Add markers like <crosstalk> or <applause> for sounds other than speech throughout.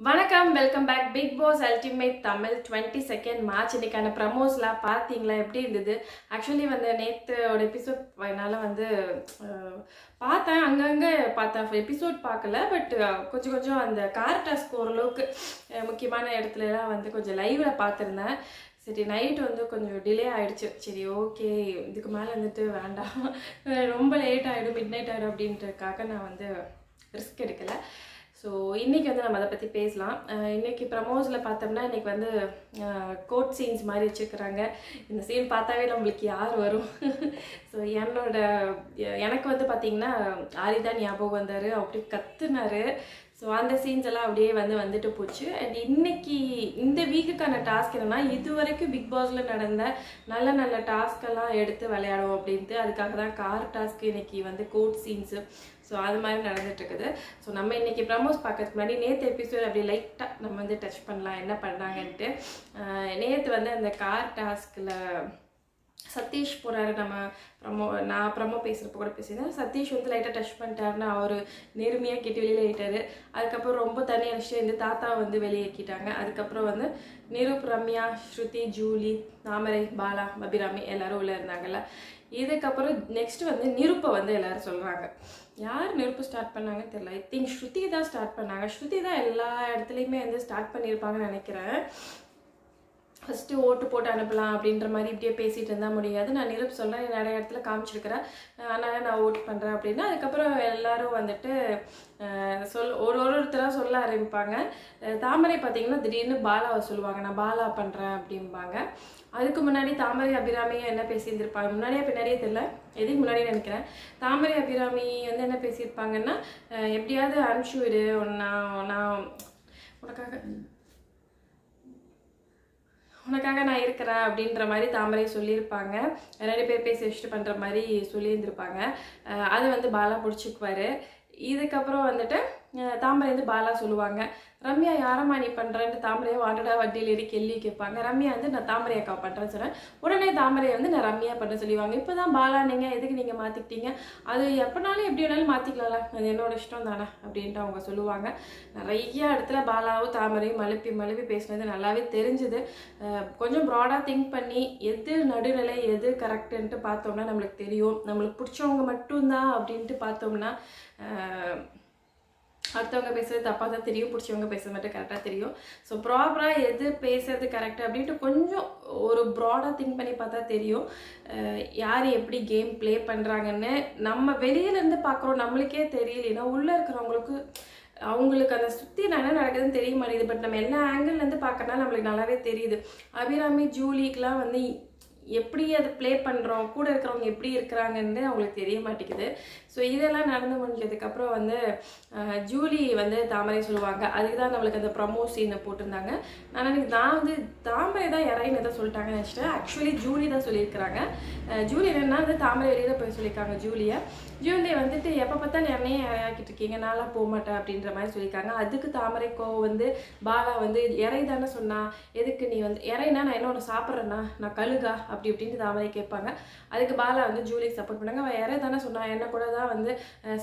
வணக்கம் welcome back Bigg Boss Ultimate Tamil twenty second March. இன்னைக்கான ப்ரமோஸ்லாம் பார்த்தீங்களா? எப்படி இருந்தது? ஆக்சுவலி வந்து நேற்றோட எபிசோட் என்னால் வந்து பார்த்தேன். அங்கங்கே பார்த்தேன் எபிசோட் பார்க்கல பட் கொஞ்சம் கொஞ்சம் அந்த கார் ஓரளவுக்கு முக்கியமான இடத்துலலாம் வந்து கொஞ்சம் லைவில் பார்த்துருந்தேன். சரி நைட் வந்து கொஞ்சம் டிலே ஆகிடுச்சு சரி ஓகே இதுக்கு மேலே வந்துட்டு வேண்டாம். ரொம்ப லேட் ஆகிடும் மிட் நைட் ஆகிடும் அப்படின்றதுக்காக நான் வந்து ரிஸ்க் எடுக்கலை. ஸோ இன்றைக்கி வந்து நம்ம அதை பற்றி பேசலாம். இன்றைக்கி ப்ரமோஸில் பார்த்தோம்னா இன்றைக்கி வந்து கோட் சீன்ஸ் மாதிரி வச்சுருக்குறாங்க. இந்த சீன் பார்த்தாவே நம்மளுக்கு யார் வரும்? <laughs> ஸோ என்னோட எனக்கு வந்து பார்த்திங்கன்னா ஆரிதான் ஞாபகம் வந்தார். அப்படி கத்துனார். ஸோ அந்த சீன்ஸ் எல்லாம் அப்படியே வந்து வந்துட்டு போச்சு. அண்ட் இன்னைக்கு இந்த வீக்குக்கான டாஸ்க் என்னென்னா இது வரைக்கும் பிக் பாஸில் நடந்த நல்ல நல்ல டாஸ்க்கெல்லாம் எடுத்து விளையாடுவோம் அப்படின்ட்டு அதுக்காக தான் கார் டாஸ்க் இன்னைக்கு வந்து கோட் சீன்ஸு ஸோ அது மாதிரி நடந்துட்டுருக்குது. ஸோ நம்ம இன்றைக்கி ப்ரமோஸ் பார்க்கறதுக்கு முன்னாடி நேற்று எபிசோட் அப்படியே லைட்டாக நம்ம வந்து டச் பண்ணலாம் என்ன பண்ணாங்கன்ட்டு நேற்று வந்து அந்த கார் டாஸ்கில் சதீஷ் போகிறாரு நம்ம ப்ரமோ நான் ப்ரமோ பேசுகிறப்ப கூட பேசியிருந்தேன். சதீஷ் வந்து லைட்டாக டச் பண்ணிட்டாருன்னு அவர் நேர்மையாக கேட்டு வெளியில் ஆயிட்டாரு அதுக்கப்புறம் ரொம்ப தண்ணி அடிச்சுட்டு இந்த தாத்தா வந்து வெளியேக்கிட்டாங்க அதுக்கப்புறம் வந்து நிரூப் ரம்யா ஸ்ருதி ஜூலி தாமரை பாலா அபிராமி எல்லாரும் உள்ளே இருந்தாங்கல்ல. இதுக்கப்புறம் நெக்ஸ்ட் வந்து நிருப்பை வந்து எல்லாரும் சொல்கிறாங்க யார் நெருப்பு ஸ்டார்ட் பண்ணாங்க தெரியல. ஐ திங்க் ஸ்ருதி தான் ஸ்டார்ட் பண்ணாங்க. ஸ்ருதி தான் எல்லா இடத்துலையுமே வந்து ஸ்டார்ட் பண்ணியிருப்பாங்கன்னு நினைக்கிறேன். ஃபஸ்ட்டு ஓட்டு போட்டு அனுப்பலாம் அப்படின்ற மாதிரி இப்படியே பேசிகிட்டு இருந்தால் முடியாது. நான் நிரூப் சொல்கிறேன் நிறைய இடத்துல காமிச்சிருக்கிறேன் அதனால் நான் ஓட் பண்ணுறேன் அப்படின்னா. அதுக்கப்புறம் எல்லோரும் வந்துட்டு சொல் ஒரு ஒரு ஒருத்தராக சொல்ல ஆரம்பிப்பாங்க. தாமரை பார்த்திங்கன்னா திடீர்னு பாலாவை சொல்லுவாங்க. நான் பாலா பண்ணுறேன் அப்படிம்பாங்க. அதுக்கு முன்னாடி தாமரை அபிராமியை என்ன பேசியிருந்திருப்பாங்க? முன்னாடியே பின்னாடியே தெரியல. எதுக்கு முன்னாடியே நினைக்கிறேன். தாமரை அபிராமி வந்து என்ன பேசியிருப்பாங்கன்னா எப்படியாவது அனுப்பிச்சு விடு. நான் நான் உனக்காக உனக்காக நான் இருக்கிறேன் அப்படின்ற மாதிரி தாமரை சொல்லியிருப்பாங்க. ரெண்டு பேர் பேசி வச்சுட்டு பண்ணுற மாதிரி சொல்லியிருந்திருப்பாங்க. அது வந்து பாலா பிடிச்சிக்குவாரு. இதுக்கப்புறம் வந்துட்டு தாமரை வந்து பாலா சொல்லுவாங்க. ரம்யா யாரம்மா நீ பண்ணுறேன்னு தாமரையை வாண்டடா வட்டியில் ஏறி கேள்வி கேட்பாங்க. ரம்யா வந்து நான் தாமரை அக்கா பண்ணுறேன்னு சொன்னேன் உடனே தாமரையை வந்து நான் ரம்யா பண்ண சொல்லிவாங்க இப்போ தான் பாலா நீங்கள் எதுக்கு நீங்கள் மாற்றிக்கிட்டீங்க அது எப்போனாலும் எப்படி வேணாலும் மாற்றிக்கலாம்ல அது என்னோட இஷ்டம் தானே அப்படின்ட்டு அவங்க சொல்லுவாங்க. நிறைய இடத்துல பாலாவும் தாமரையும் மழுப்பி மழுப்பி பேசினது நல்லாவே தெரிஞ்சுது. கொஞ்சம் ப்ராடாக திங்க் பண்ணி எது நடுநிலை எது கரெக்டுன்ட்டு பார்த்தோம்னா நம்மளுக்கு தெரியும். நம்மளுக்கு பிடிச்சவங்க மட்டும்தான் அப்படின்ட்டு பார்த்தோம்னா அடுத்தவங்க பேசுறது தப்பாக தான் தெரியும் பிடிச்சவங்க பேசுறது மட்டும் கரெக்டாக தெரியும். ஸோ ப்ராப்பராக எது பேசுறது கரெக்ட் அப்படின்ட்டு கொஞ்சம் ஒரு ப்ராடாக திங்க் பண்ணி பார்த்தா தெரியும். யார் எப்படி கேம் ப்ளே பண்ணுறாங்கன்னு நம்ம வெளியிலேருந்து பார்க்குறோம் நம்மளுக்கே தெரியலைன்னா உள்ளே இருக்கிறவங்களுக்கு அவங்களுக்கு அதை சுற்றி என்ன நடக்குதுன்னு தெரிய மாட்டேங்குது. பட் நம்ம எல்லா ஆங்கிள்லேருந்து பார்க்கறனால நம்மளுக்கு நல்லாவே தெரியுது. அபிராமி ஜூலிக்கெலாம் வந்து எப்படி அதை ப்ளே பண்ணுறோம் கூட இருக்கிறவங்க எப்படி இருக்கிறாங்கன்னு அவங்களுக்கு தெரிய மாட்டேங்குது. ஸோ இதெல்லாம் நடந்து முடிஞ்சதுக்கப்புறம் வந்து ஜூலி வந்து தாமரை சொல்லுவாங்க. அதுக்கு தான் நம்மளுக்கு அந்த ப்ரமோ சீனை போட்டிருந்தாங்க. நான் எனக்கு நான் வந்து தாமரை தான் இறைன்னு தான் சொல்லிட்டாங்கன்னு நினச்சிட்டேன். ஆக்சுவலி ஜூலி தான் சொல்லியிருக்கிறாங்க. ஜூலி என்னன்னா வந்து தாமரை வெளியில் போய் சொல்லியிருக்காங்க ஜூலியை. ஜூலி வந்துட்டு எப்போ பார்த்தாலும் என்னையே இறையாக்கிட்டு இருக்கீங்க நான்லாம் போக மாட்டேன் அப்படின்ற மாதிரி சொல்லியிருக்காங்க. அதுக்கு தாமரை கோவம் வந்து பாலா வந்து இறை தானே சொன்னா எதுக்கு நீ வந்து இறைனா நான் என்ன ஒன்று சாப்பிட்றேன்னா? நான் கழுகா? அப்படி இப்படின்ட்டு தாமரை கேட்பாங்க. அதுக்கு பாலா வந்து ஜூலிக்கு சப்போர்ட் பண்ணாங்க. அவன் இறை தானே சொன்னா என்ன கூட தான் வந்து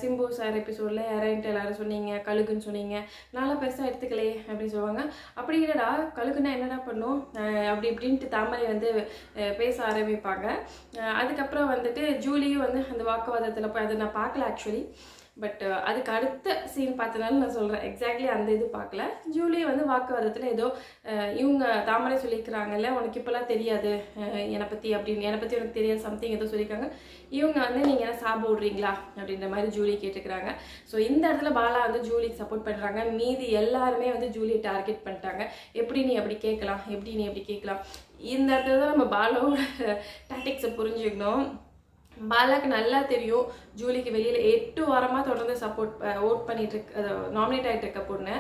சிம்பு சார் எபிசோடில் இறைன்ட்டு எல்லாரும் சொன்னீங்க கழுகுன்னு சொன்னீங்க. நான்லாம் பெருசாக எடுத்துக்கலையே அப்படின்னு சொல்லுவாங்க. அப்படி இல்லைடா கழுகுன்னா என்னடா பண்ணும்? அப்படி இப்படின்ட்டு தாமரை வந்து பேச ஆரம்பிப்பாங்க. அதுக்கப்புறம் வந்துட்டு ஜூலியும் வந்து அந்த வாக்குவாதத்தில் போய் அதை நான் பார்க்கல ஆக்சுவலி பட் uh, அதுக்கு அடுத்த சீன் பார்த்தனால நான் சொல்கிறேன் எக்ஸாக்ட்லி அந்த இது பார்க்கல. ஜூலி வந்து வாக்குவாதத்தில் ஏதோ uh, இவங்க தாமரை சொல்லியிருக்கிறாங்கல்ல உனக்கு இப்போல்லாம் தெரியாது uh, என்னை பற்றி அப்படின்னு. என்னை பற்றி உனக்கு தெரியாது சம்திங் ஏதோ சொல்லியிருக்காங்க. இவங்க வந்து நீங்கள் என்ன சாப விடுறீங்களா அப்படின்ற மாதிரி ஜூலி கேட்டுக்கிறாங்க. ஸோ இந்த இடத்துல பாலா வந்து ஜூலிக்கு சப்போர்ட் பண்ணுறாங்க மீதி எல்லாருமே வந்து ஜூலியை டார்கெட் பண்ணிட்டாங்க. எப்படி நீ அப்படி கேட்கலாம்? எப்படி நீ அப்படி கேட்கலாம்? இந்த இடத்துல தான் நம்ம பாலாவோட டாக்டிக்ஸை புரிஞ்சுக்கணும். பாலாக்கு நல்லா தெரியும். ஜூலிக்கு வெளியில் எட்டு வாரமாக தொடர்ந்து சப்போர்ட் ஓட் பண்ணிட்டு இருக்க நாமினேட் ஆகிட்டு இருக்க பொண்ணு.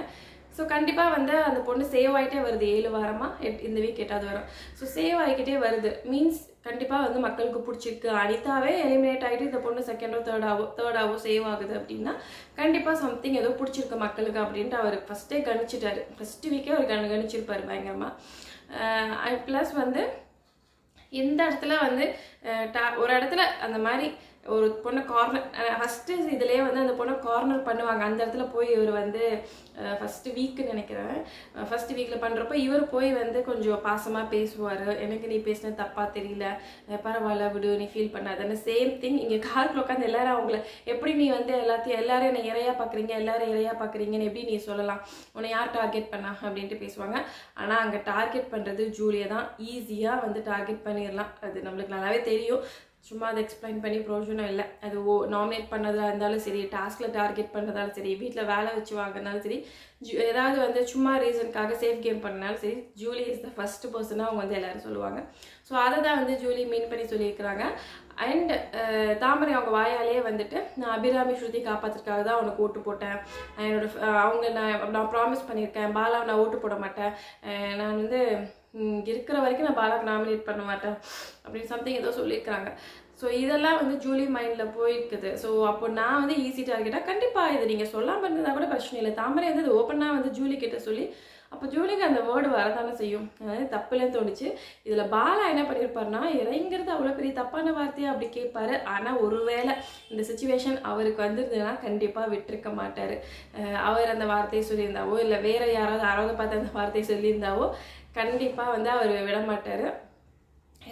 ஸோ கண்டிப்பாக வந்து அந்த பொண்ணு சேவ் ஆகிட்டே வருது. ஏழு வாரமாக எட் இந்த வீக் எட்டாவது வாரம். ஸோ சேவ் ஆகிக்கிட்டே வருது. மீன்ஸ் கண்டிப்பாக வந்து மக்களுக்கு பிடிச்சிருக்கு. அனிதாவே எலிமினேட் ஆகிட்டு இந்த பொண்ணு செகண்டோ தேர்டாவோ தேர்டாவோ சேவ் ஆகுது அப்படின்னா கண்டிப்பாக சம்திங் ஏதோ பிடிச்சிருக்கு மக்களுக்கு அப்படின்ட்டு அவர் ஃபஸ்ட்டே கணிச்சிட்டாரு. ஃபஸ்ட்டு வீக்கே அவர் கண் கணிச்சிருப்பார் பயங்கரமாக ப்ளஸ் வந்து இந்த இடத்துல வந்து ஒரு இடத்துல அந்த மாதிரி ஒரு பொண்ணை கார்னர் ஃபஸ்ட்டு இதுலேயே வந்து அந்த பொண்ணை கார்னர் பண்ணுவாங்க. அந்த இடத்துல போய் இவர் வந்து ஃபஸ்ட்டு வீக்குன்னு நினைக்கிறேன். ஃபஸ்ட்டு வீக்கில் பண்ணுறப்ப இவர் போய் வந்து கொஞ்சம் பாசமாக பேசுவார். எனக்கு நீ பேசினது தப்பாக தெரியல. பரவாயில்ல விடு நீ ஃபீல் பண்ணாதானே சேம் திங் இங்கே காருக்குள்ள உட்காந்து எல்லாரும் அவங்கள எப்படி நீ வந்து எல்லாத்தையும் எல்லாரும் என்னை இறையா பார்க்குறீங்க எல்லாரும் இறையா பார்க்குறீங்கன்னு எப்படி நீ சொல்லலாம்? உன்னை யார் டார்கெட் பண்ணா? அப்படின்ட்டு பேசுவாங்க. ஆனால் அங்கே டார்கெட் பண்ணுறது ஜூலியை தான் ஈஸியாக வந்து டார்கெட் பண்ணிடலாம் அது நம்மளுக்கு நல்லாவே தெரியும். சும்மா அதை எக்ஸ்பிளைன் பண்ணி ப்ரோஜனம் இல்லை. அது ஓ நாமினேட் பண்ணதா இருந்தாலும் சரி டாஸ்கில் டார்கெட் பண்ணுறதாலும் சரி வீட்டில் வேலை வச்சு வாங்கினாலும் சரி ஜூ ஏதாவது வந்து சும்மா ரீசனுக்காக சேஃப் கேம் பண்ணாலும் சரி ஜூலி இஸ் த ஃபஸ்ட் பர்சனாக அவங்க வந்து எல்லோரும் சொல்லுவாங்க. ஸோ அதை தான் வந்து ஜூலி மீன் பண்ணி சொல்லியிருக்கிறாங்க. அண்ட் தாமரை அவங்க வாயாலேயே வந்துட்டு நான் அபிராமி ஸ்ருதி காப்பாத்துறதுக்காக தான் அவனுக்கு ஓட்டு போட்டேன். என்னோட அவங்க நான் நான் ப்ராமிஸ் பண்ணியிருக்கேன். பாலாவை நான் ஓட்டு போட மாட்டேன். நான் வந்து இருக்கிற வரைக்கும் நான் பாலாக்கு நாமினேட் பண்ண மாட்டேன். அப்படின்னு சம்திங் ஏதோ சொல்லியிருக்கிறாங்க. ஸோ இதெல்லாம் வந்து ஜூலி மைண்டில் போயிருக்குது. ஸோ அப்போ நான் வந்து ஈஸி டார்கெட்டாக கண்டிப்பாக இது நீங்கள் சொல்லாமல் இருந்ததா கூட பிரச்சனை இல்லை. தாமரை வந்து இது ஓப்பனாக வந்து ஜூலி கிட்ட சொல்லி அப்போ ஜூலிக்கு அந்த வேர்டு வரதானே செய்யும். அதாவது தப்புலன்னு தோணுச்சு. இதில் பாலா என்ன பண்ணியிருப்பாருன்னா இறங்கிறது அவ்வளோ பெரிய தப்பான வார்த்தையாக அப்படி கேட்பாரு. ஆனால் ஒருவேளை இந்த சுச்சுவேஷன் அவருக்கு வந்திருந்ததுன்னா கண்டிப்பாக விட்டிருக்க மாட்டார். அவர் அந்த வார்த்தையை சொல்லியிருந்தாவோ இல்லை வேறு யாராவது யாராவது பார்த்து அந்த வார்த்தையை சொல்லியிருந்தாவோ கண்டிப்பாக வந்து அவர் விடமாட்டார்.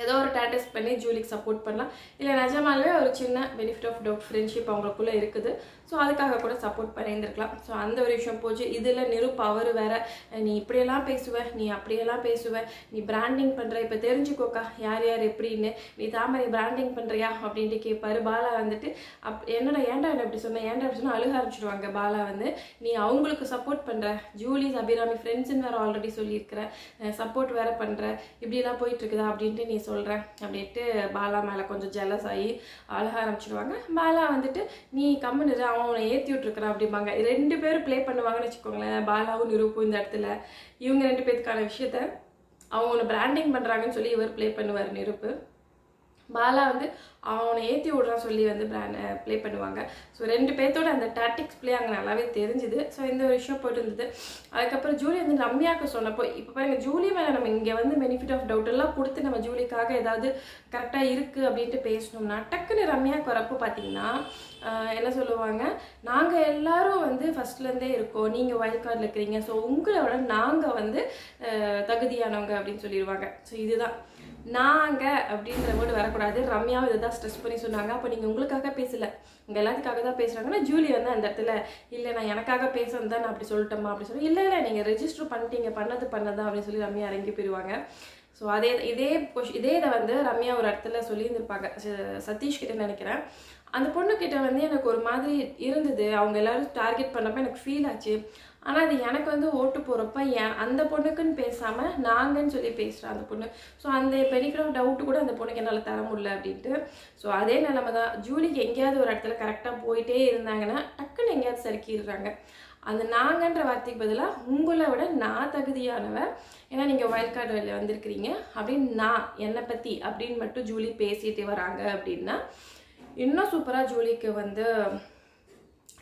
ஏதோ ஒரு டேட்டஸ் பண்ணி ஜூலிக்கு சப்போர்ட் பண்ணலாம். இல்லை நிஜமாலே ஒரு சின்ன பெனிஃபிட் ஆஃப் டவுட் ஃப்ரெண்ட்ஷிப் அவங்களுக்குள்ளே இருக்குது. ஸோ அதுக்காக கூட சப்போர்ட் பண்ணியிருந்திருக்கலாம். ஸோ அந்த ஒரு விஷயம் போச்சு. இதில் நிருப் அவர் வேற. நீ இப்படியெல்லாம் பேசுவ நீ அப்படியெல்லாம் பேசுவ. நீ பிராண்டிங் பண்ணுற இப்போ தெரிஞ்சுக்கோக்கா யார் யார் எப்படின்னு. நீ தாமரை பிராண்டிங் பண்ணுறியா அப்படின்ட்டு கேட்பாரு பாலா வந்துட்டு அப் என்னடா ஏன்டா என்ன இப்படி சொன்ன? ஏன்டா அப்படி சொன்னால் அழுக ஆரம்பிச்சிடுவாங்க பாலா வந்து. நீ அவங்களுக்கு சப்போர்ட் பண்ணுற ஜூலிஸ் அபிராமி ஃப்ரெண்ட்ஸுன்னு வேற ஆல்ரெடி சொல்லியிருக்கிற. சப்போர்ட் வேற பண்ணுற இப்படிலாம் போயிட்டு இருக்குதா அப்படின்ட்டு நீ சொல்கிற அப்படின்ட்டு பாலா மேலே கொஞ்சம் ஜெலஸ் ஆகி அழக ஆரம்பிச்சிடுவாங்க. பாலா வந்துட்டு நீ கம்முன்னு அவன் உன்னை ஏற்றி விட்ருக்குறான் அப்படிம்பாங்க. ரெண்டு பேரும் ப்ளே பண்ணுவாங்கன்னு வச்சுக்கோங்களேன் பாலாவும் நிரூப்பும் இந்த இடத்துல. இவங்க ரெண்டு பேத்துக்கான விஷயத்த அவங்க ஒன்று பிராண்டிங் பண்ணுறாங்கன்னு சொல்லி இவர் ப்ளே பண்ணுவார் நிருப்பு பாலா வந்து அவனை ஏற்றி விட்றான் சொல்லி வந்து பிராண்ட் ப்ளே பண்ணுவாங்க. ஸோ ரெண்டு பேர்த்தோட அந்த டாட்டிக்ஸ் ப்ளே அங்கே நல்லாவே தெரிஞ்சுது. ஸோ இந்த ஒரு விஷயம் போயிட்டு இருந்தது அதுக்கப்புறம் ஜூலி வந்து ரம்யாவுக்கு சொன்னப்போ இப்போ பாருங்கள் ஜூலி மேலே நம்ம இங்கே வந்து பெனிஃபிட் ஆஃப் டவுட் எல்லாம் கொடுத்து நம்ம ஜூலிக்காக ஏதாவது கரெக்டாக இருக்குது அப்படின்ட்டு பேசணும்னா டக்குன்னு ரம்யாவுக்கு வரப்போ பார்த்தீங்கன்னா என்ன சொல்லுவாங்க? நாங்கள் எல்லாரும் வந்து ஃபர்ஸ்ட்லேருந்தே இருக்கோம். நீங்கள் வைல்ட் கார்டில் இருக்கிறீங்க. ஸோ உங்களோட நாங்கள் வந்து தகுதியானவங்க அப்படின்னு சொல்லிடுவாங்க. ஸோ இதுதான். நாங்கள் அப்படின்ற வேர்டு வரக்கூடாது. ரம்யாவும் இதை தான் ஸ்ட்ரெஸ் பண்ணி சொன்னாங்க. அப்போ நீங்கள் உங்களுக்காக பேசலை. உங்கள் எல்லாத்துக்காக தான் பேசுகிறாங்கன்னா ஜூலி வந்து அந்த இடத்துல இல்லை நான் எனக்காக பேசணும் தான் நான் அப்படி சொல்லிட்டோமா அப்படி சொல்லி இல்லை இல்லை நீங்கள் ரெஜிஸ்டர் பண்ணிட்டீங்க. பண்ணது பண்ணதான் அப்படின்னு சொல்லி ரம்யா இறங்கி போயிடுவாங்க ஸோ அதே இதே கொஷ் இதே இதை வந்து ரம்யா ஒரு இடத்துல சொல்லியிருந்திருப்பாங்க. சதீஷ்கிட்ட சதீஷ் கிட்ட நினைக்கிறேன். அந்த பொண்ணுக்கிட்ட வந்து எனக்கு ஒரு மாதிரி இருந்தது. அவங்க எல்லாரும் டார்கெட் பண்ணப்போ எனக்கு ஃபீல் ஆச்சு. ஆனால் அது எனக்கு வந்து ஓட்டு போகிறப்ப என் அந்த பொண்ணுக்குன்னு பேசாமல் நாங்கன்னு சொல்லி பேசுகிறேன் அந்த பொண்ணு. ஸோ அந்த பெனிஃபிட் டவுட்டு கூட அந்த பொண்ணுக்கு என்னால் தர முடியல அப்படின்ட்டு. ஸோ அதே நிலமை தான். ஜூலிக்கு எங்கேயாவது ஒரு இடத்துல கரெக்டாக போயிட்டே இருந்தாங்கன்னா டக்குன்னு எங்கேயாவது சறுக்கிடுறாங்க. அந்த நாங்கன்ற வார்த்தைக்கு பதிலாக உங்களை விட நான் தகுதியானவன் ஏன்னா நீங்கள் வயல் கார்டு வெளியில் வந்திருக்கிறீங்க. அப்படின்னு நான் என்னை பற்றி அப்படின்னு மட்டும் ஜூலி பேசிகிட்டே வராங்க அப்படின்னா இன்னும் சூப்பராக ஜூலிக்கு வந்து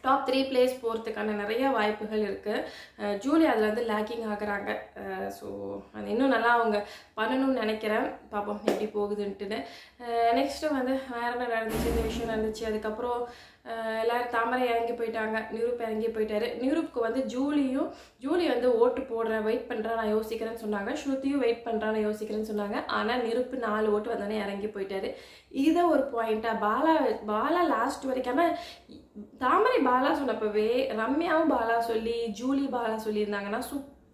டாப் த்ரீ பிளேஸ் போகிறதுக்கான நிறைய வாய்ப்புகள் இருக்குது ஜூலி அதில் வந்து லேக்கிங் ஆகுறாங்க. ஸோ அது இன்னும் நல்லா அவங்க பண்ணணும்னு நினைக்கிறேன். பார்ப்போம் எப்படி போகுதுன்ட்டுன்னு. நெக்ஸ்ட்டு வந்து வேற என்ன நடந்துச்சு? இந்த விஷயம் நடந்துச்சு. அதுக்கப்புறம் எல்லாரும் தாமரை இறங்கி போயிட்டாங்க. நியூரூப் இறங்கி போயிட்டாரு. நியூரூப்க்கு வந்து ஜூலியும் ஜூலி வந்து ஓட்டு போடுறேன் வெயிட் பண்ணுறா நான் யோசிக்கிறேன்னு சொன்னாங்க. ஸ்ருதியும் வெயிட் பண்ணுறான் நான் யோசிக்கிறேன்னு சொன்னாங்க. ஆனால் நிருப்பு நாலு ஓட்டு வந்தோடனே இறங்கி போயிட்டாரு. இதை ஒரு பாயிண்ட்டாக பாலா பாலா லாஸ்ட் வரைக்கும் ஆனால் தாமரை பாலா சொன்னப்பவே ரம்யாவும் பாலா சொல்லி ஜூலி பாலா சொல்லியிருந்தாங்கன்னா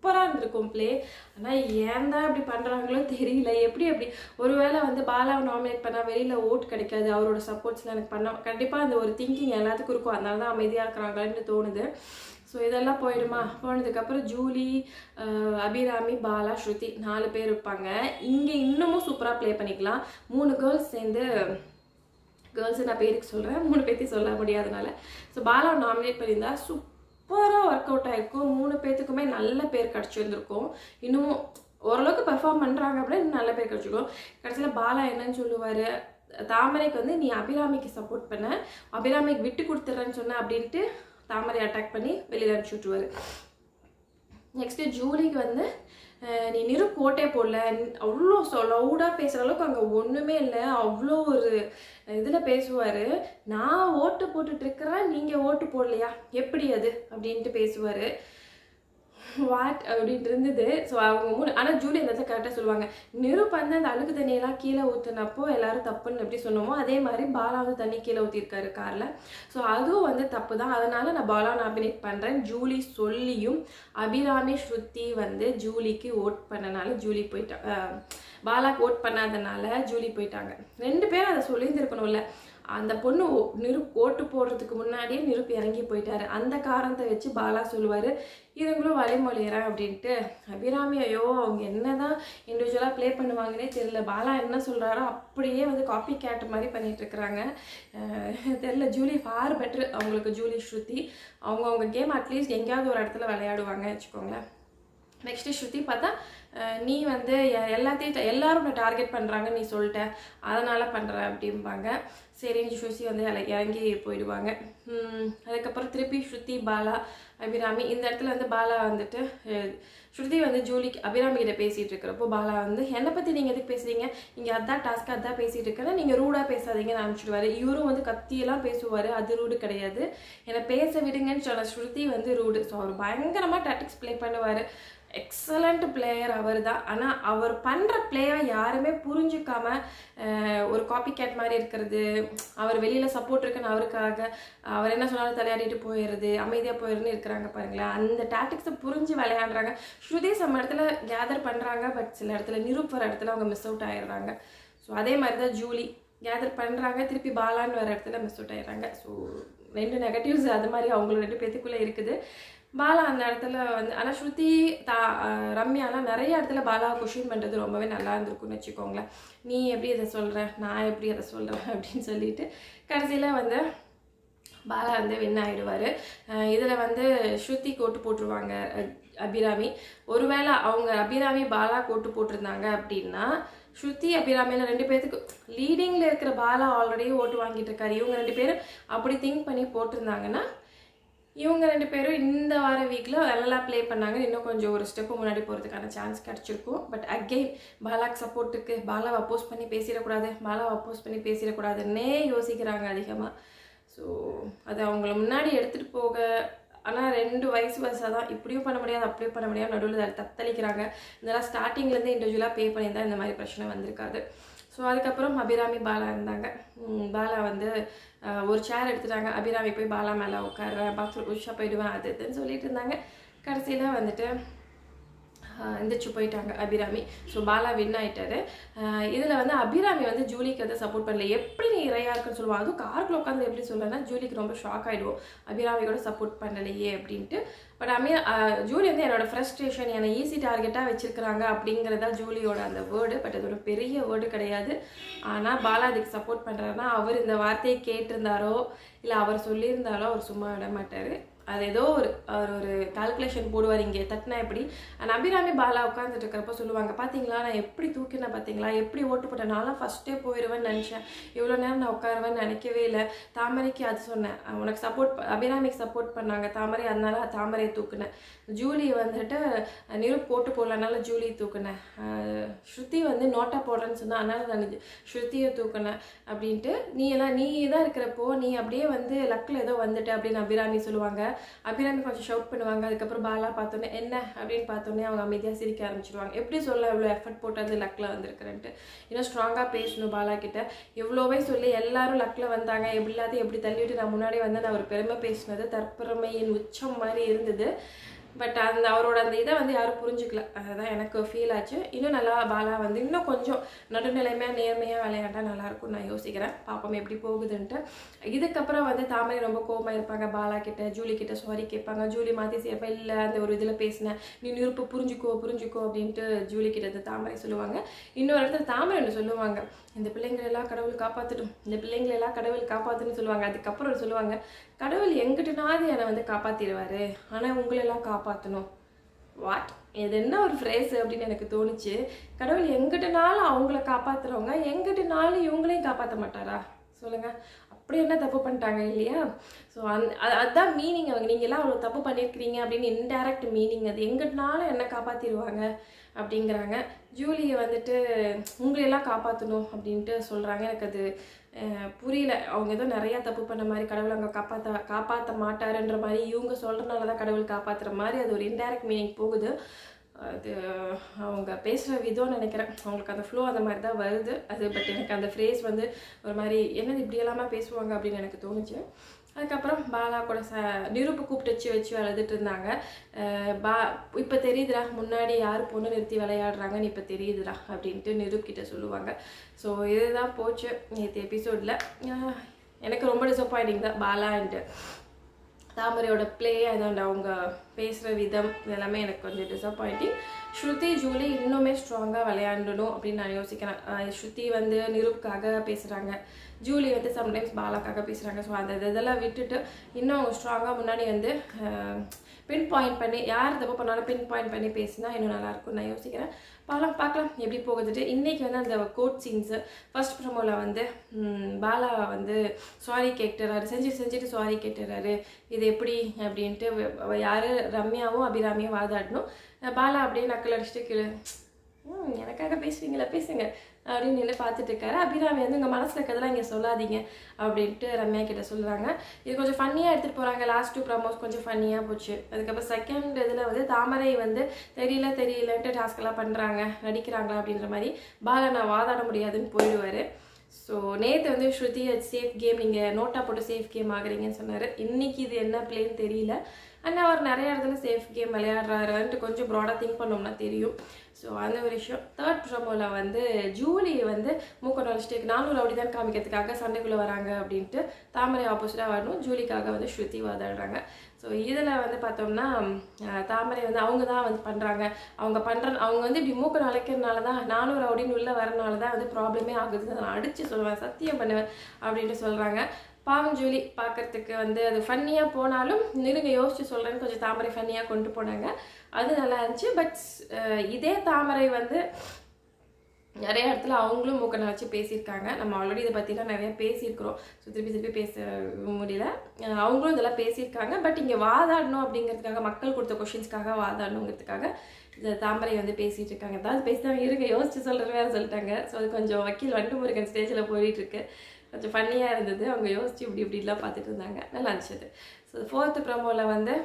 சூப்பராக இருந்திருக்கும் ப்ளே ஆனால் ஏன் தான் இப்படி பண்ணுறாங்களோ தெரியல. எப்படி எப்படி ஒருவேளை வந்து பாலாவை நாமினேட் பண்ணால் வெளியில் ஓட் கிடைக்காது. அவரோட சப்போர்ட்ஸில் எனக்கு பண்ண கண்டிப்பாக அந்த ஒரு திங்கிங் எல்லாத்துக்கும் இருக்கும். அதனால தான் அமைதியாக இருக்கிறாங்கன்னு தோணுது. ஸோ இதெல்லாம் போயிடுமா? போனதுக்கப்புறம் ஜூலி அபிராமி பாலா ஸ்ருதி நாலு பேர் இருப்பாங்க. இங்கே இன்னமும் சூப்பராக ப்ளே பண்ணிக்கலாம். மூணு கேர்ள்ஸ் சேர்ந்து கேர்ள்ஸ் நான் பேருக்கு சொல்கிறேன் மூணு பேர்த்தையும் சொல்ல முடியாதனால. ஸோ பாலாவை நாமினேட் பண்ணியிருந்தா சூப்பராக ஒர்க் அவுட் ஆகிருக்கும் மூணு பேர்த்துக்குமே நல்ல பேர் கிடச்சிருந்துருக்கும். இன்னும் ஓரளவுக்கு பெர்ஃபார்ம் பண்ணுறாங்க அப்படின்னா இன்னும் நல்ல பேர் கிடச்சிருக்கும். கடைசியில் பாலா என்னன்னு சொல்லுவார். தாமரைக்கு வந்து நீ அபிராமிக்கு சப்போர்ட் பண்ண. அபிராமிக்கு விட்டு கொடுத்துட்றேன்னு சொன்ன அப்படின்ட்டு தாமரை அட்டாக் பண்ணி வெளியில் அனுப்பிச்சி விட்ருவார் நெக்ஸ்ட்டு ஜூலிக்கு வந்து நீ நிறு கோட்டே போடல. அவ்வளோ லவுடாக பேசுகிற அளவுக்கு அங்கே ஒன்றுமே இல்லை. அவ்வளோ ஒரு இதில் பேசுவார். நான் ஓட்டு போட்டுட்ருக்கிறேன் நீங்கள் ஓட்டு போடலையா? எப்படி அது? அப்படின்ட்டு பேசுவார். வாட் அப்படின்ட்டு இருந்தது. ஸோ அவங்க மூணு ஆனால் ஜூலி அந்த இடத்துல கரெக்டாக சொல்லுவாங்க. நிருப் வந்து அந்த அழுக்கு தண்ணியெல்லாம் கீழே ஊற்றுனப்போ எல்லாரும் தப்புன்னு எப்படி சொன்னோமோ அதே மாதிரி பாலா வந்து தண்ணி கீழே ஊற்றிருக்காரு காரில். ஸோ அதுவும் வந்து தப்பு தான். அதனால நான் பாலா நாமினேட் பண்ணுறேன் ஜூலி சொல்லியும் அபிராமி ஸ்ருதி வந்து ஜூலிக்கு ஓட் பண்ணனால ஜூலி போயிட்டா பாலாக்கு ஓட் பண்ணாதனால ஜூலி போயிட்டாங்க. ரெண்டு பேரும் அதை சொல்லியிருந்திருக்கணும்ல. அந்த பொண்ணு ஓ- நிருப் ஓட்டு போடுறதுக்கு முன்னாடியே நிருப் இறங்கி போயிட்டாரு. அந்த காரணத்தை வச்சு பாலா சொல்லுவார் இதுங்களும் வழிமொழிகிறேன் அப்படின்ட்டு. அபிராமி ஐயோ அவங்க என்ன தான் இண்டிவிஜுவலாக ப்ளே பண்ணுவாங்கன்னே தெரியல. பாலா என்ன சொல்கிறாரோ அப்படியே வந்து காப்பி கேட் மாதிரி பண்ணிகிட்ருக்குறாங்க இருக்கிறாங்க. ஜூலி ஃபார் பெட்ரு அவங்களுக்கு ஜூலி ஸ்ருதி. அவங்க அவங்க கேம் அட்லீஸ்ட் எங்கேயாவது ஒரு இடத்துல விளையாடுவாங்க வச்சுக்கோங்களேன். நெக்ஸ்ட்டு ஸ்ருதி பார்த்தா நீ வந்து எல்லாத்தையும் எல்லாரும் உன்னை டார்கெட் பண்ணுறாங்க நீ சொல்லிட்ட. அதனால் பண்ணுற அப்படிம்பாங்க. சரின்னு ஸ்ருதி வந்து அதில் இறங்கி போயிடுவாங்க. அதுக்கப்புறம் திருப்பி ஸ்ருதி பாலா அபிராமி இந்த இடத்துல வந்து பாலா வந்துட்டு ஸ்ருதி வந்து ஜூலிக்கு அபிராமி கிட்ட பேசிகிட்டு இருக்கிறப்போ பாலா வந்து என்னை பற்றி நீங்கள் எதுக்கு பேசுறீங்க? இங்கே அதான் டாஸ்க்காக அதான் பேசிகிட்டு இருக்கேன்னா நீங்கள் ரூடாக பேசாதீங்கன்னு அனுப்பிச்சிடுவாரு. இவரும் வந்து கத்தியெல்லாம் பேசுவார். அது ரூடு கிடையாது. என்னை பேச விடுங்கன்னு சொன்ன ஸ்ருதி வந்து ரூடு ஸோ அவர் பயங்கரமாக டாட்டிக்ஸ் ப்ளே பண்ணுவார். எக்ஸலண்ட் பிளேயர் அவர் தான் ஆனால் அவர் பண்ணுற பிளேயை யாருமே புரிஞ்சுக்காமல் ஒரு காப்பி கேட் மாதிரி இருக்கிறது. அவர் வெளியில் சப்போர்ட் இருக்குன்னு அவருக்காக அவர் என்ன சொன்னாலும் தலையாடிட்டு போயிடுறது அமைதியாக போயிடுன்னு இருக்கிறாங்க பாருங்களேன். அந்த டாக்டிக்ஸை புரிஞ்சு விளையாடுறாங்க. ஸ்ருதி some இடத்துல கேதர் பண்ணுறாங்க பட் சில இடத்துல நிரூப் வர இடத்துல அவங்க மிஸ் அவுட் ஆயிடுறாங்க. ஸோ அதே மாதிரி தான் ஜூலி. கேதர் பண்ணுறாங்க திருப்பி பாலான்னு வர இடத்துல மிஸ் அவுட் ஆயிடுறாங்க. ஸோ ரெண்டு நெகட்டிவ்ஸ் அது மாதிரி அவங்க ரெண்டு பேத்துக்குள்ளே இருக்குது. பாலா அந்த இடத்துல வந்து ஆனால் ஸ்ருதி தா ரம்யாலாம் நிறைய இடத்துல பாலாவை கொஷின் பண்ணுறது ரொம்பவே நல்லா இருந்திருக்கும்னு வச்சுக்கோங்களேன். நீ எப்படி அதை சொல்கிற நான் எப்படி அதை சொல்கிறேன் <laughs> அப்படின்னு சொல்லிட்டு கடைசியில் வந்து பாலா வந்து வின் ஆகிடுவார் இதில் வந்து ஸ்ருதி கோட்டு போட்டுருவாங்க அபிராமி. ஒருவேளை அவங்க அபிராமி பாலா கோட்டு போட்டிருந்தாங்க அப்படின்னா ஸ்ருதி அபிராமியில் ரெண்டு பேர்த்துக்கு லீடிங்கில் இருக்கிற பாலா ஆல்ரெடி ஓட்டு வாங்கிட்டு இருக்காரு. இவங்க ரெண்டு பேரும் அப்படி திங்க் பண்ணி போட்டிருந்தாங்கன்னா இவங்க ரெண்டு பேரும் இந்த வார வீக்கில் நல்லா ப்ளே பண்ணாங்க. இன்னும் கொஞ்சம் ஒரு ஸ்டெப்பு முன்னாடி போகிறதுக்கான சான்ஸ் கிடச்சிருக்கும். பட் அகெயின் பாலாக் சப்போர்ட்டுக்கு பாலாவை அப்போஸ் பண்ணி பேசிடக்கூடாது பாலாவை அப்போஸ் பண்ணி பேசிடக்கூடாதுன்னே யோசிக்கிறாங்க அதிகமாக ஸோ அது அவங்கள முன்னாடி எடுத்துகிட்டு போக ஆனால் ரெண்டு வயசு வயசாக தான். இப்படியும் பண்ண முடியாது அப்படியும் பண்ண முடியாது. நடுவில் அதை தத்தளிக்கிறாங்க. இதெல்லாம் ஸ்டார்டிங்லேருந்து இண்டிவிஜுவலாக பே பண்ணியிருந்தால் இந்த மாதிரி பிரச்சனை வந்திருக்காது. ஸோ அதுக்கப்புறம் அபிராமி பாலா இருந்தாங்க. பாலா வந்து ஒரு சேர் எடுத்துட்டாங்க. அபிராமி போய் பாலா மேலே உட்காருவேன் பாத்ரூம் உஷா போயிடுவேன் அது இதுன்னு சொல்லிட்டு இருந்தாங்க. கடைசியில் வந்துட்டு எந்திரிச்சு போயிட்டாங்க அபிராமி. ஸோ பாலா வின் ஆயிட்டாரு. இதில் வந்து அபிராமி வந்து ஜூலிக்கு வந்து சப்போர்ட் பண்ணல. எப்படி நீ இறையா இருக்குன்னு சொல்லுவாங்க அதுவும் காருக்குள்ள உட்காந்து எப்படி சொல்லனா ஜூலிக்கு ரொம்ப ஷாக் ஆகிடுவோம் அபிராமி கூட சப்போர்ட் பண்ணலையே அப்படின்ட்டு. பட் அமீர் ஜூலி வந்து என்னோட ஃப்ரஸ்ட்ரேஷன் என்னை ஈஸி டார்கெட்டாக வச்சிருக்கிறாங்க அப்படிங்கிறதா ஜூலியோட அந்த வேர்டு பட் அது ஒரு பெரிய வேர்டு கிடையாது. ஆனால் பாலா அதுக்கு சப்போர்ட் பண்ணுறாருன்னா அவர் இந்த வார்த்தையை கேட்டிருந்தாரோ இல்லை அவர் சொல்லியிருந்தாரோ அவர் சும்மா விட மாட்டார். அது ஏதோ ஒரு அவர் ஒரு கால்குலேஷன் போடுவார் இங்கே தட்டினா எப்படி? அண்ட் அபிராமி பாலா உட்காந்துட்டு இருக்கிறப்ப சொல்லுவாங்க பார்த்தீங்களா நான் எப்படி தூக்கினேன் பார்த்தீங்களா எப்படி ஓட்டு போட்டேன்? நான்லாம் ஃபஸ்ட்டே போயிடுவேன்னு நினச்சேன். இவ்வளோ நேரம் நான் உட்காருவேன்னு நினைக்கவே இல்லை. தாமரைக்கு அது சொன்னேன். உனக்கு சப்போர்ட் அபிராமிக்கு சப்போர்ட் பண்ணாங்க. தாமரை அதனால தாமரை தூக்குனேன். ஜூலி வந்துட்டு நிரூப் போட்டு போடலனால ஜூலி தூக்குனேன். ஸ்ருதி வந்து நோட்டா போடுறேன்னு சொன்னால் அதனால நான் ஸ்ருதியை தூக்குனேன். அப்படின்ட்டு நீ எல்லாம் நீ தான் இருக்கிறப்போ நீ அப்படியே வந்து லக்கில் ஏதோ வந்துட்ட அப்படின்னு அபிராமி சொல்லுவாங்க. அபிராமி கொஞ்சம் ஷவுட் பண்ணுவாங்க அதுக்கப்புறம் பாலா பார்த்தோன்னே என்ன அப்படின்னு பார்த்தோன்னே அவங்க அமைதியாக சிரிக்க ஆரம்பிச்சிருவாங்க. எப்படி சொல்ல இவ்வளோ எஃபர்ட் போட்டது லக்கில் வந்திருக்கிறேன்ட்டு. இன்னும் ஸ்ட்ராங்காக பேசணும் பாலா கிட்ட. எவ்வளோவே சொல்லி எல்லாரும் லக்கில் வந்தாங்க. எப்படி இல்லாத எப்படி தள்ளிவிட்டு நான் முன்னாடி வந்து நான் ஒரு பெருமை பேசினது தற்பெருமையின் உச்சம் மாதிரி இருந்தது. பட் அந்த அவரோட அந்த இதை வந்து யாரும் புரிஞ்சுக்கல. அதுதான் எனக்கு ஃபீல் ஆச்சு. இன்னும் நல்லா பாலா வந்து இன்னும் கொஞ்சம் நடுநிலைமையாக நேர்மையாக விளையாண்டா நல்லாயிருக்கும்னு நான் யோசிக்கிறேன். பாப்போம் எப்படி போகுதுன்ட்டு. இதுக்கப்புறம் வந்து தாமரை ரொம்ப கோபமாக இருப்பாங்க. பாலா கிட்ட ஜூலி கிட்ட சாரி கேட்பாங்க. ஜூலி மாற்றி சேர்ப்பா இல்லை அந்த ஒரு இதில் பேசினேன். நீ நிருப்பு புரிஞ்சுக்கோ புரிஞ்சுக்கோ அப்படின்ட்டு ஜூலி கிட்ட தாமரை சொல்லுவாங்க. இன்னொரு இடத்துல தாமரை ஒன்று சொல்லுவாங்க. இந்த பிள்ளைங்களை எல்லாம் கடவுள் காப்பாற்றட்டும் இந்த பிள்ளைங்களை எல்லாம் கடவுள் காப்பாற்றுன்னு சொல்லுவாங்க. அதுக்கப்புறம் சொல்லுவாங்க கடவுள் எங்கிட்டனாவது என்னை வந்து காப்பாற்றிடுவாரு ஆனால் உங்களெல்லாம் காப்பாற்றணும் வாட் இது என்ன ஒரு ஃப்ரேஸ் அப்படின்னு எனக்கு தோணுச்சு. கடவுள் எங்கிட்டனாலும் அவங்கள காப்பாற்றுறவங்க எங்கிட்டனாலும் இவங்களையும் காப்பாற்ற மாட்டாரா? சொல்லுங்கள் அப்படி என்ன தப்பு பண்ணிட்டாங்க இல்லையா? ஸோ அந் அது- அதுதான் மீனிங் அவங்க. நீங்கள்லாம் அவ்வளோ தப்பு பண்ணியிருக்கிறீங்க அப்படின்னு இன்டைரக்ட் மீனிங் அது எங்கிட்டனாலும் என்ன காப்பாற்றிடுவாங்க அப்படிங்கிறாங்க. ஜூலியை வந்துட்டு உங்களையெல்லாம் காப்பாற்றணும் அப்படின்ட்டு சொல்கிறாங்க எனக்கு அது புரியல. அவங்க ஏதோ நிறையா தப்பு பண்ண மாதிரி கடவுள் அங்கே காப்பாற்ற காப்பாற்ற மாட்டாருன்ற மாதிரி இவங்க சொல்கிறனால தான் கடவுள் காப்பாற்றுற மாதிரி அது ஒரு இன்டைரக்ட் மீனிங் போகுது. அது அவங்க பேசுகிற விதம் நினைக்கிறேன். அவங்களுக்கு அந்த ஃப்ளோ அந்த மாதிரி தான் வருது. அது பட் எனக்கு அந்த ஃப்ரேஸ் வந்து ஒரு மாதிரி என்னது இப்படி பேசுவாங்க? அப்படின்னு எனக்கு தோணுச்சு. அதுக்கப்புறம் பாலா கூட ச நிருப்பு கூப்பிட்டு வச்சு வச்சு அழுதுட்டு இருந்தாங்க பா இப்போ தெரியுதுடா முன்னாடி யார் பொண்ணு நிறுத்தி விளையாடுறாங்கன்னு இப்போ தெரியுதுடா அப்படின்ட்டு நிரூப்கிட்ட சொல்லுவாங்க. ஸோ இதுதான் போச்சு. நேற்று எபிசோடில் எனக்கு ரொம்ப டிசப்பாயிண்டிங் தான் பாலா அண்ட் தாமரையோட ப்ளே அண்ட் அவங்க பேசுகிற விதம் இதெல்லாமே எனக்கு கொஞ்சம் டிசப்பாயிண்டிங் ஸ்ருதி ஜூலி இன்னுமே ஸ்ட்ராங்காக விளையாண்டணும் அப்படின்னு நான் யோசிக்கிறேன். ஸ்ருதி வந்து நிரூப்காக பேசுகிறாங்க ஜூலி வந்து சம்டைம்ஸ் பாலாக்காக பேசுகிறாங்க ஸோ அந்த இதெல்லாம் விட்டுட்டு இன்னும் அவங்க ஸ்ட்ராங்காக முன்னாடி வந்து பின் பாயிண்ட் பண்ணி யார் தப்பு பண்ணாலும் பின் பாயிண்ட் பண்ணி பேசினா இன்னும் நல்லாயிருக்கும் நான் யோசிக்கிறேன். பார்க்கலாம் பார்க்கலாம். எப்படி போகுதுட்டு? இன்றைக்கி வந்து அந்த கோட் சீன்ஸு ஃபர்ஸ்ட் ப்ரோமோவில் வந்து பாலா வந்து சாரி கேட்டுறாரு. செஞ்சு செஞ்சுட்டு சாரி கேட்டுறாரு. இது எப்படி அப்படின்ட்டு யார்? ரம்யாவும் அபிராமியும் வாதாடணும். பாலா அப்படியே நக்கல் அடிச்சுட்டு கீழே எனக்காக பேசுவீங்களா பேசுங்க. அப்படின்னு நிலை பார்த்துட்டு இருக்காரு. அபிராமி வந்து உங்கள் மனசில் இருக்கிறதெல்லாம் இங்கே சொல்லாதீங்க அப்படின்ட்டு ரம்யா கிட்ட சொல்கிறாங்க இது கொஞ்சம் ஃபன்னியாக எடுத்துகிட்டு போகிறாங்க லாஸ்ட் டூ ப்ரமோஸ் கொஞ்சம் ஃபன்னியாக போச்சு. அதுக்கப்புறம் செகண்ட் இதில் வந்து தாமரை வந்து தெரியல தெரியலன்ட்டு டாஸ்க்கெல்லாம் பண்ணுறாங்க நடிக்கிறாங்களா அப்படின்ற மாதிரி. பாலா நான் வாதாட முடியாதுன்னு போயிடுவார். ஸோ நேற்று வந்து ஸ்ருதி சேஃப் கேம் நீங்கள் நோட்டா போட்டு சேஃப் கேம் ஆகுறீங்கன்னு சொன்னார். இன்னைக்கு இது என்ன பிளேன்னு தெரியல. ஆனால் அவர் நிறைய இடத்துல சேஃப் கேம் விளையாடுறாருன்ட்டு கொஞ்சம் ப்ராடாக திங்க் பண்ணோம்னா தெரியும். ஸோ அந்த ஒரு விஷயம். தேர்ட் ப்ரோமோவில் வந்து ஜூலி வந்து மூக்க நொழிச்சிட்டு நானூறு ரவுடி தான் காமிக்கிறதுக்காக சண்டைக்குள்ளே வராங்க அப்படின்ட்டு தாமரை ஆப்போசிட்டாக வரணும். ஜூலிக்காக வந்து ஸ்ருதி வாதாடுறாங்க. ஸோ இதில் வந்து பார்த்தோம்னா தாமரை வந்து அவங்க தான் வந்து பண்ணுறாங்க அவங்க பண்ணுற அவங்க வந்து இப்படி மூக்க நுழைக்கிறதுனால தான் நானூறு ரவுடின்னு உள்ளே வரனால தான் வந்து ப்ராப்ளமே ஆகுது நான் அடித்து சொல்லுவேன். சத்தியம் பண்ணுவேன் அப்படின்ட்டு சொல்கிறாங்க பாவம் ஜூலி பார்க்கறதுக்கு வந்து அது ஃபன்னியாக போனாலும் நெருங்க யோசிச்சு சொல்கிறேன்னு கொஞ்சம் தாமரை ஃபன்னியாக கொண்டு போனாங்க. அது நல்லா இருந்துச்சு. பட் இதே தாமரை வந்து நிறைய இடத்துல அவங்களும் மூக்கனை வச்சு பேசியிருக்காங்க. நம்ம ஆல்ரெடி இதை பற்றிலாம் நிறையா பேசியிருக்கிறோம். ஸோ திருப்பி திருப்பி பேச முடியல. அவங்களும் இதெல்லாம் பேசியிருக்காங்க. பட் இங்கே வாதாடணும் அப்படிங்கிறதுக்காக மக்கள் கொடுத்த கொஷின்ஸ்க்காக வாதாடணுங்கிறதுக்காக இந்த தாமரை வந்து பேசிகிட்டு இருக்காங்க ஏதாவது பேசினாங்க இருங்க யோசிச்சு சொல்கிறது வேறு சொல்லிட்டாங்க. ஸோ அது கொஞ்சம் வக்கீல் வண்டு முருகன் ஸ்டேஜில் போயிட்டுருக்கு. கொஞ்சம் ஃபன்னியாக இருந்தது. அவங்க யோசித்து இப்படி இப்படிலாம் பார்த்துட்டு இருந்தாங்க. நல்லா இருந்துச்சு ஸோ ஃபோர்த்து ப்ரோமோவில் வந்து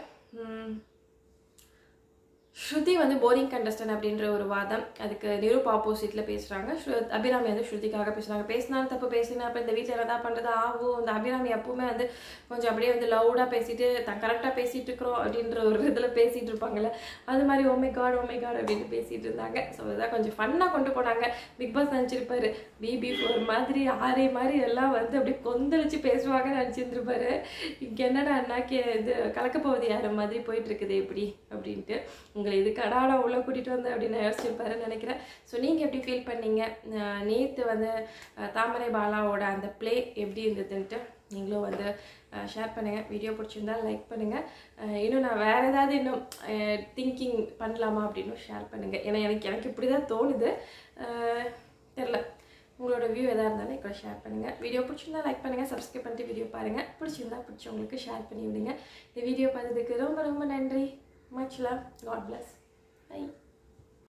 ஸ்ருதி வந்து போரிங் கண்டஸ்டன் அப்படின்ற ஒரு வாதம். அதுக்கு நிரூப் ஆப்போசிட்டில் பேசுகிறாங்க அபிராமி வந்து ஸ்ருதிக்காக பேசுகிறாங்க பேசினாலும் தப்பு பேசினா அப்போ இந்த வீட்டில் என்னதான் பண்ணுறது ஆகும். இந்த அபிராமி எப்பவுமே வந்து கொஞ்சம் அப்படியே வந்து லவுடாக பேசிட்டு தான் கரெக்டாக பேசிட்டு இருக்கிறோம் அப்படின்ற ஒரு இதில் பேசிட்டு இருப்பாங்கல்ல. அது மாதிரி ஓமை காட் ஓமை காட் அப்படின்னு பேசிட்டு இருந்தாங்க. ஸோ அதுதான் கொஞ்சம் ஃபன்னாக கொண்டு போனாங்க. பிக் பாஸ் நினச்சிருப்பாரு. பிபி ஃபோர் மாதிரி ஆரே மாதிரி எல்லாம் வந்து அப்படியே கொந்தளிச்சு பேசுவாங்கன்னு நினச்சிருந்துருப்பாரு. இங்கே என்னடா அண்ணாக்கே இது கலக்கப்போவது யார் மாதிரி போயிட்டு இருக்குது? எப்படி? அப்படின்ட்டு. உங்களை இது கடாடா உள்ளே கூட்டிகிட்டு வந்தேன் அப்படின்னு யோசிச்சிருப்பாருன்னு நினைக்கிறேன். ஸோ நீங்கள் எப்படி ஃபீல் பண்ணீங்க? நேற்று வந்து தாமரை பாலாவோட அந்த ப்ளே எப்படி இருந்ததுன்ட்டு நீங்களும் வந்து ஷேர் பண்ணுங்கள் வீடியோ பிடிச்சிருந்தா லைக் பண்ணுங்கள் இன்னும் நான் வேறு ஏதாவது இன்னும் திங்கிங் பண்ணலாமா அப்படின்னு ஷேர் பண்ணுங்கள் ஏன்னா எனக்கு எனக்கு இப்படி தான் தோணுது தெரில உங்களோட வியூ எதாக இருந்தாலும் கூட ஷேர் பண்ணுங்கள் வீடியோ பிடிச்சிருந்தா லைக் பண்ணுங்கள் சப்ஸ்கிரைப் பண்ணிட்டு வீடியோ பாருங்கள் பிடிச்சிருந்தா பிடிச்சவங்களுக்கு ஷேர் பண்ணி விடுங்க இந்த வீடியோ பார்த்ததுக்கு ரொம்ப ரொம்ப நன்றி. Much love God bless. Bye